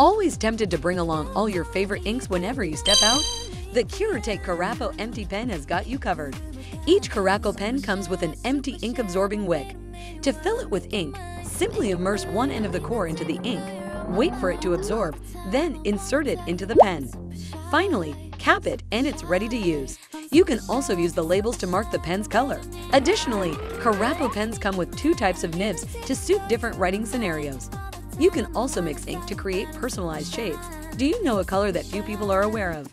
Always tempted to bring along all your favorite inks whenever you step out? The Kuretake Karappo Empty Pen has got you covered. Each Karappo pen comes with an empty ink-absorbing wick. To fill it with ink, simply immerse one end of the core into the ink, wait for it to absorb, then insert it into the pen. Finally, cap it and it's ready to use. You can also use the labels to mark the pen's color. Additionally, Karappo pens come with two types of nibs to suit different writing scenarios. You can also mix ink to create personalized shades. Do you know a color that few people are aware of?